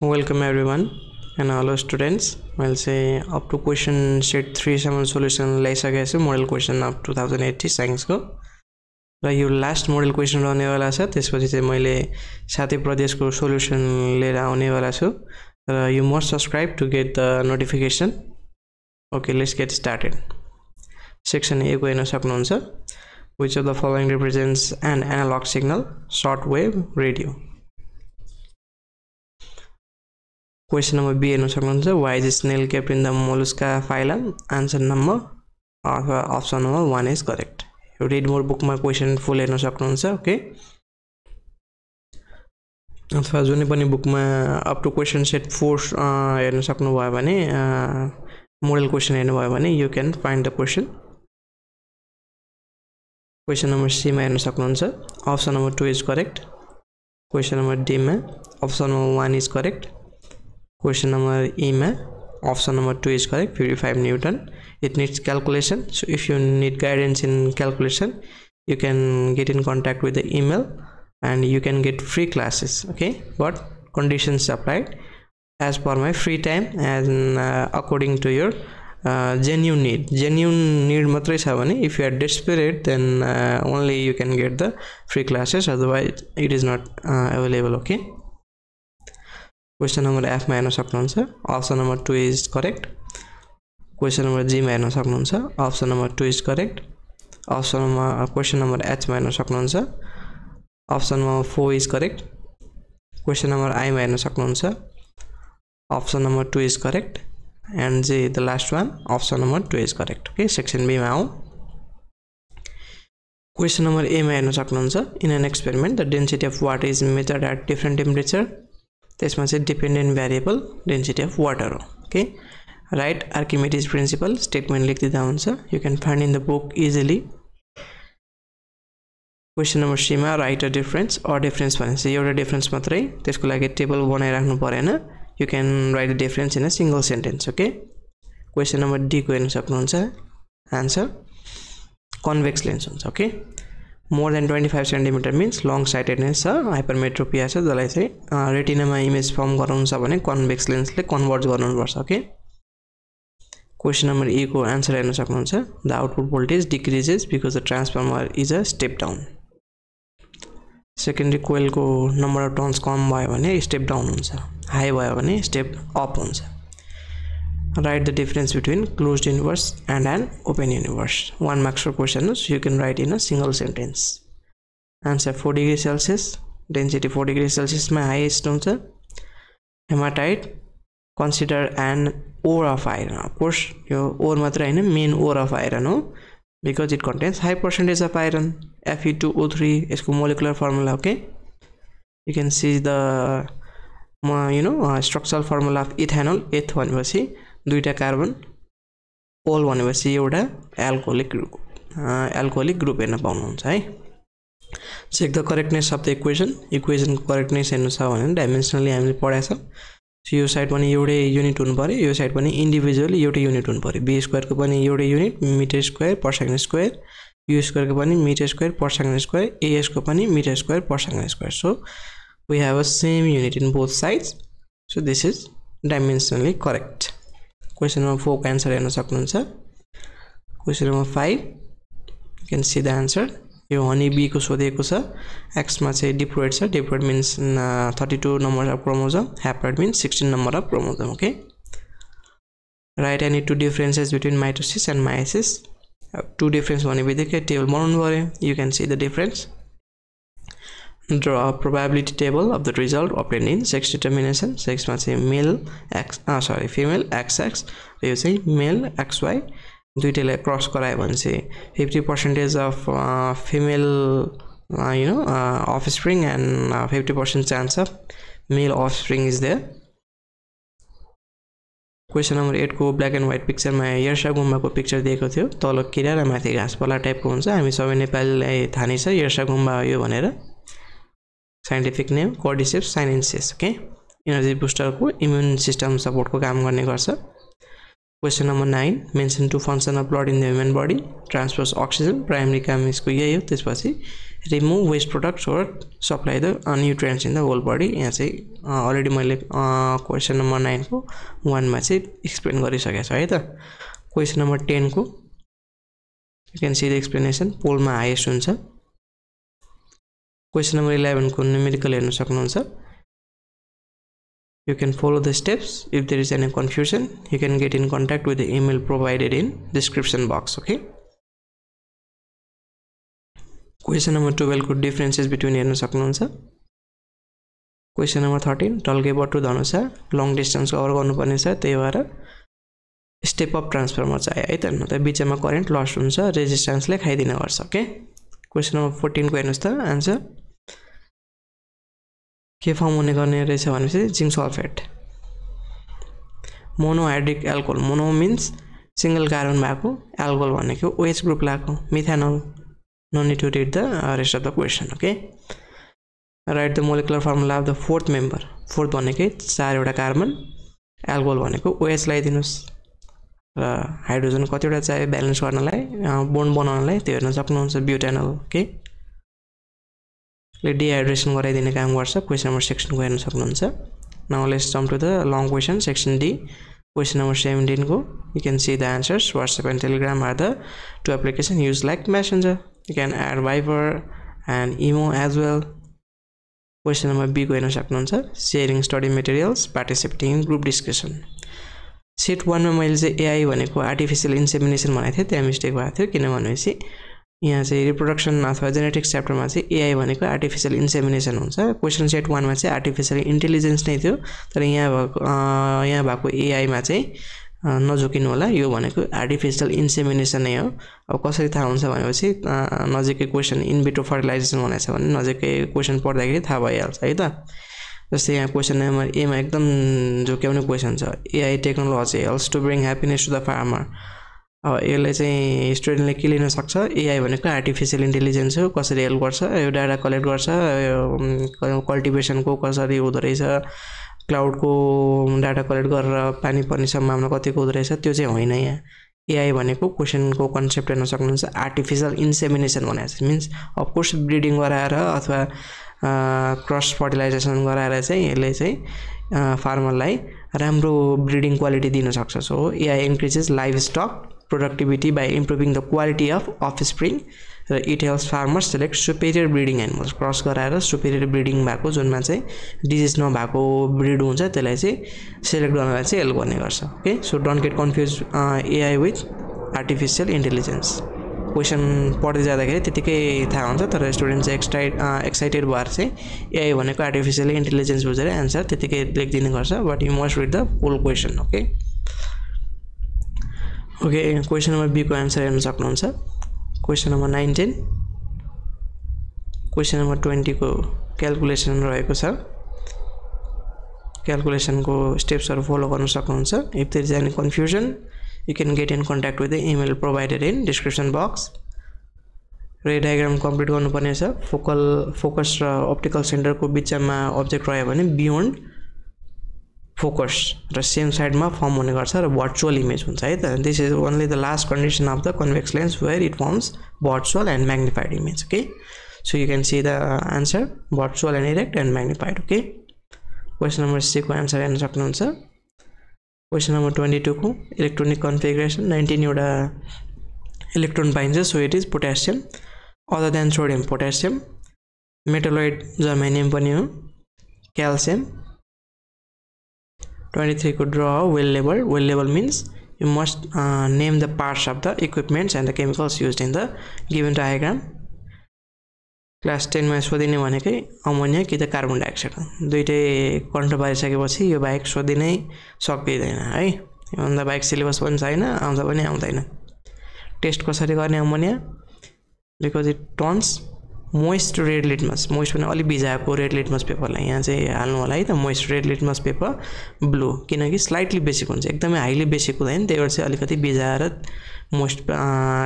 Welcome everyone and hello students. I'll say up to question set 3 सम्म solution ल्याइसकेको छु model question of two thousand eighty साइन्सको र यो लास्ट मोडल क्वेसन रहनेवाला छ त्यसपछि चाहिँ मैले साथै प्रदेशको सोल्युसन लिएर आउनेवाला छु र you must subscribe to get the notification okay let's get started section एको हेर्न सक्नुहुन्छ which of the following represents and analog signal short wave radio question number B हेर्न सक्नुहुन्छ why is snail kept in the mollusca phylum answer number अथवा option number one is correct read more बुकमा question full हेर्न सक्नुहुन्छ okay अथवा जुनै पनि बुकमा up to question set four हेर्न सक्नुभयो भने मोडल क्वेसन हेर्नुभयो भने you can find the question question number सीमा हेर्न सक्नुहुन्छ option number two is correct question number डीमा option number one is correct question number E ma option number 2 is correct 55 Newton. It needs calculation. So if you need guidance in calculation you can get in contact with the email and you can get free classes okay? But conditions applied. As per my free time and uh, according to your uh, genuine need. Genuine need matrai cha bhane if you are desperate then uh, only you can get the free classes. Otherwise it is not uh, available okay question number एफमा हेर्न सक्नुहुन्छ option number two is correct question number जीमा हेर्न सक्नुहुन्छ option number two is correct option number question number एचमा हेर्न सक्नुहुन्छ option number four is correct question number आईमा हेर्न सक्नुहुन्छ option number two is correct and J the last one option number two is correct okay section बीमा आउँ question number एमा हेर्न सक्नुहुन्छ in an experiment the density of water is measured at different temperature त्यसमा चाहिँ dependent variable density of water हो okay right Archimedes principle statement लेखिदिँदा हुन्छ you can find in the book easily question number Seema write a difference a difference भनेपछि एउटा difference मात्रै, त्यसको लागि table बनाइराख्नु परेन। You write a difference in a single sentence okay question number डीको हेर्न सक्नुहुन्छ। आन्सर कन्भेक्स लेन्स हुन्छ okay more than twenty five centimetre means long sightedness छ हाइपरमेट्रोपिया छ जसलाई चाहिँ रेटिनामा इमेज फर्म गराउनु छ भने कन्भेक्स लेन्सले कन्भर्ट गर्नुपर्छ ओके क्वेसन नम्बर एको आन्सर हेर्न सक्नुहुन्छ। The output voltage decreases because the transformer is a step down secondary कोइलको number of turns कम भयो भने स्टेप डाउन हुन्छ। हाई भयो भने स्टेप अप हुन्छ। write the difference between closed universe and an open universe one marks for question you can write in a single sentence answer 4 degrees celsius density 4 degrees celsius my highest हुन्छ hematite consider an ore of iron of course यो ore मात्र होइन main ore of iron हो because it contains high percentage of iron Fe2O3 यसको molecular formula okay you can see the you know uh, structural formula of ethanol एथ भनेपछि दुईवटा carbon ओल भनेपछि एउटा एल्कोहोलिक एल्कोहोलिक ग्रुप हेर्न पाउनुहुन्छ है। Check the correctness of the equation इक्वेसनको correctness हेर्नु छ भने डाइमेन्सनली हामीले पढाएको छ। यो साइड पनि एउटै युनिट हुनु पऱ्यो यो साइड पनि इन्डिभिजुअली एउटै युनिट हुनु पऱ्यो बी स्क्वायरको पनि एउटै unit metre square per second square u स्क्वायरको पनि metre square per second square एएसको पनि metre square per second square so we have a same unit in both sides so this is dimensionally correct question number फोरको answer हेर्न सक्नुहुन्छ question number five you can see the answer यो honey बीको सोधेको छ एक्समा चाहिँ diploid छ diploid means thirty two number of chromosome haploid means sixteen number of chromosome okay right any two differences between mitosis and meiosis two difference भने बित्तिकै table बनाउनु पऱ्यो you can see the difference draw a probability table of the result obtained in sex determination. सेक्समा चाहिँ male X सरी female X X र यो चाहिँ मेल एक्सवाई दुइटैलाई क्रस गरायो भने चाहिँ fifty percentage of female you know offspring and fifty percent chance of male offspring is there question number एटको black and white पिक्चरमा यर्सा गुम्बाको पिक्चर दिएको थियो। तल किरा र माथि घाँसपाला टाइपको हुन्छ हामी सबै नेपालीलाई थाहा नै छ यर्सा गुम्बा यो भनेर। Scientific name cordyceps sinensis okay energy बुस्टरको immune system सपोर्टको काम गर्ने गर्छ। Question number nine mention two function of blood in the human body transfers oxygen primary काम यसको यही हो त्यसपछि remove waste products or supply the nutrients in the whole body यहाँ चाहिँ अलरेडी मैले क्वेसन नम्बर नाइनको वानमा चाहिँ एक्सप्लेन गरिसकेको छ है त? क्वेसन नम्बर टेनको you can see the explanation पोलमा highest हुन्छ। क्वेसन नम्बर इलेभेनको न्युमेरिकल हेर्न सक्नुहुन्छ। You can follow the steps. If there is any confusion you can get in contact with the email provided in description box okay? Question number 12 को differences between हेर्न सक्नुहुन्छ। Question number thirteen टल्के बटु धनुसार long distance cover गर्नुपर्ने छ त्यही भएर स्टेप अप ट्रान्सफर्मर चाहियो है त? न त बिचमा करेन्ट लस हुन्छ रेजिस्टेन्सले खाइदिने गर्छ ओके क्वेसन नम्बर फोर्टिनको हेर्नुहोस् त आन्सर के फर्म हुने गर्ने रहेछ भनेपछि zinc sulphate. Monohydric alcohol. Mono means single carbon भएको एल्कोहल भनेको ओएच ग्रुप लगाएको methanol. No need to read the rest of the question okay right the molecular formula of the fourth member fourth भनेकै चारवटा carbon alcohol भनेको OH लगाइदिनुहोस्। र hydrogen कतिवटा चाहियो ब्यालेन्स गर्नलाई बोन्ड बनाउनलाई त्यो हेर्न सक्नुहुन्छ ब्युटेनल ओके ले डिहाइड्रेसन गराइदिने काम गर्छ क्वेसन नम्बर सेक्सनको हेर्न सक्नुहुन्छ। Now let's jump to the long question section D question number सेभेन्टिनको you can see the answers WhatsApp and Telegram are the two application use like messenger you can add Viber and imo as well question number बीको हेर्न सक्नुहुन्छ। Sharing study materials participating in group discussion set वानमा मैले चाहिँ AI भनेको artificial insemination भनेको थिएँ त्यहाँ mistake भएको थियो किन भनेपछि यहाँ चाहिँ रिप्रोडक्सन अथवा जेनेटिक्स च्याप्टरमा चाहिँ एआई भनेको आर्टिफिसियल इन्सेमिनेसन हुन्छ। क्वेसन सेट वानमा चाहिँ आर्टिफिसियल इन्टेलिजेन्स नै थियो तर यहाँ भएको यहाँ भएको एआईमा चाहिँ नझुकिनु होला। यो भनेको आर्टिफिसियल इन्सेमिनेसन नै हो। अब कसरी थाहा हुन्छ भनेपछि नजिकै क्वेसन इनभिट्रो फर्टिलाइजेसन भनेको छ भने नजिकै क्वेसन पढ्दाखेरि थाहा भइहाल्छ है त? जस्तै यहाँ क्वेसन नम्बर एमा एकदम झुक्याउने क्वेसन छ। AI technology helps to bring happiness to the farmer यसलाई चाहिँ स्टुडेन्टले के लिन सक्छ? एआई भनेको आर्टिफिसियल इन्टेलिजेन्स हो कसरी हेल्प गर्छ? यो डाटा कलेक्ट गर्छ यो कल्टिभेसनको कसरी हुँदो रहेछ? क्लाउडको डाटा कलेक्ट गरेर पानी पर्ने सम्भावना कतिको हुँदो रहेछ? त्यो चाहिँ होइन यहाँ। एआई भनेको क्वेसनको कन्सेप्ट हेर्न सक्नुहुन्छ। आर्टिफिसियल इन्सेमिनेसन भनेको चाहिँ मिन्स अफकोर्स ब्रिडिङ गराएर अथवा क्रस फर्टिलाइजेसन गराएर चाहिँ यसले चाहिँ फार्मरलाई राम्रो ब्रिडिङ क्वालिटी दिन सक्छ। So AI increases life stock productivity by improving the quality of offspring. र it helps farmers select superior breeding animals cross गराएर सुपेरियर ब्रिडिङ भएको जुनमा चाहिँ डिजिज नभएको ब्रिड हुन्छ त्यसलाई चाहिँ सेलेक्ट गर्नलाई चाहिँ हेल्प गर्ने गर्छ. Okay so don't get confuse AI with artificial intelligence question पढ्दै जाँदाखेरि त्यतिकै थाहा हुन्छ तर स्टुडेन्ट चाहिँ एक्सटाइट एक्साइटेड भएर चाहिँ एआई भनेको आर्टिफिसियल इन्टेलिजेन्स बुझेर एन्सर त्यतिकै लेखिदिने गर्छ but you must read the full question okay okay question number बीको answer हेर्न सक्नुहुन्छ। Question number nineteen question number ट्वेन्टीको calculation रहेको छ। क्यालकुलेसनको स्टेप्सहरू फलो गर्न सक्नुहुन्छ। If there is any confusion you can get in contact with the email provided in description box र diagram complete गर्नुपर्ने छ। फोकल फोकस र अप्टिकल सेन्टरको बिचमा अब्जेक्ट रह्यो भने बियोन्ड फोकस र सेम साइडमा फर्म हुने गर्छ र भर्चुअल इमेज हुन्छ है त? This is only the last condition of the convex lens where it forms virtual and magnified image okay so you can see the answer virtual and erect and magnified okay question number सीको answer हेर्न सक्नुहुन्छ। Question number twenty टूको electronic configuration नाइन्टिनवटा electron पाइन्छ so it is potassium other than sodium potassium metalloid germanium पनि हो calcium 23 could draw well label well label means you must uh, name the parts of the equipments and the chemicals used in the given diagram class टेनमा सोधिने भनेकै ammonia कि त carbon dioxide दुइटै कन्ट्रो पारिसकेपछि यो bike सोधिनै सकिँदैन है योभन्दा बाइक सिलेबस पनि छैन आउँदा पनि आउँदैन टेस्ट कसरी गर्ने ammonia because it turns moist red litmus moist भने अलिक भिजाएको रेड लिटमस पेपरलाई यहाँ चाहिँ हाल्नु होला है त moist red litmus paper blue किनकि स्लाइटली बेसिक हुन्छ एकदमै हाइली बेसिक हुँदैन त्यही भएर चाहिँ अलिकति भिजाएर मोइस्ट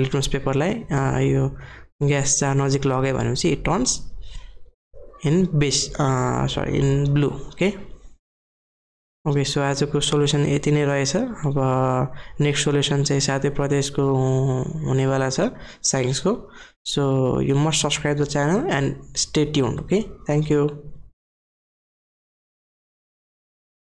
लिटमस पेपरलाई यो ग्यास चार नजिक लगायो भनेपछि it turns in base sorry in blue okay okay so आजको सोल्युसन यति नै रहेछ। अब नेक्स्ट सोल्युसन चाहिँ साथै प्रदेशको हुनेवाला छ साइन्सको। So you must subscribe the channel and stay tune okay thank you